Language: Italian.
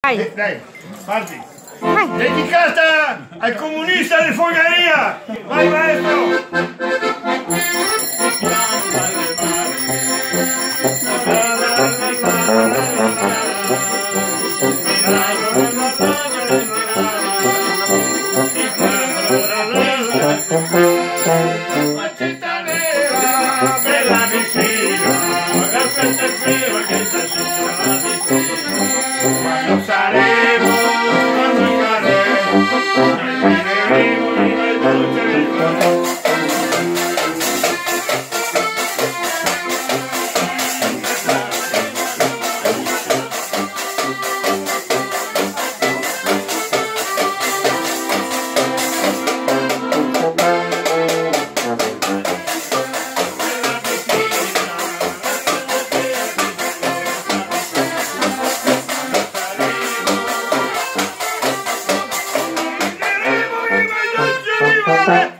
Vai. Eh, dai, parti. Vai. Dedicata al comunista del Fogaria. Vai maestro. La città nera, bella vicina, Bye.